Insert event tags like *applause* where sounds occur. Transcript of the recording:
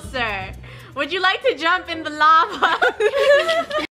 closer. Would you like to jump in the lava? *laughs*